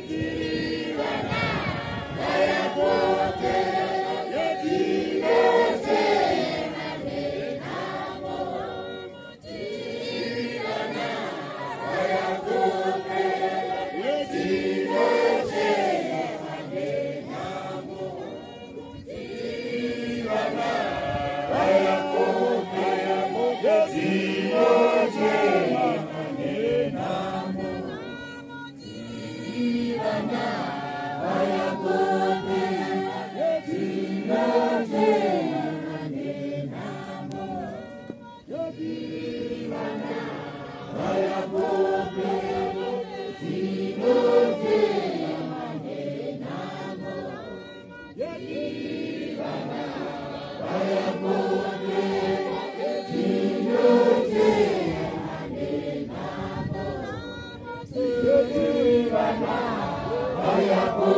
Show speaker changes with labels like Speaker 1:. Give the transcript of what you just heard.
Speaker 1: Deus. I am